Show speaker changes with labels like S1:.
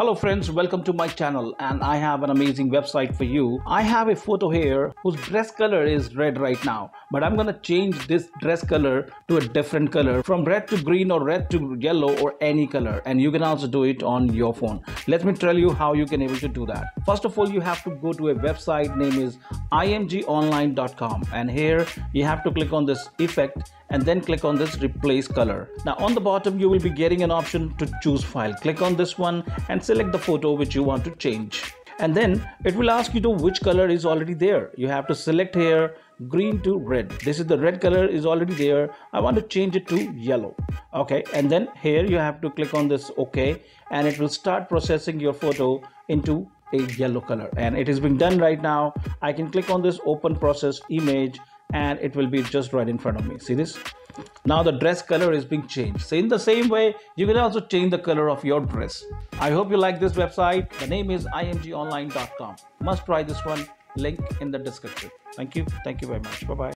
S1: Hello friends, welcome to my channel and I have an amazing website for you. I have a photo here whose dress color is red right now, but I'm gonna change this dress color to a different color from red to green or red to yellow or any color and you can also do it on your phone. Let me tell you how you can able to do that. First of all, you have to go to a website name is imgonline.com and here you have to click on this effect and then click on this replace color. Now on the bottom you will be getting an option to choose file. Click on this one and select the photo which you want to change. And then it will ask you to which color is already there. You have to select here green to red. This is the red color is already there. I want to change it to yellow. Okay. And then here you have to click on this OK and it will start processing your photo into a yellow color. And it is being done right now. I can click on this open process image and it will be just right in front of me. See this? Now the dress color is being changed. So in the same way you can also change the color of your dress. I hope you like this website. The name is imgonline.com must try this one. Link in the description. Thank you. Thank you very much. Bye bye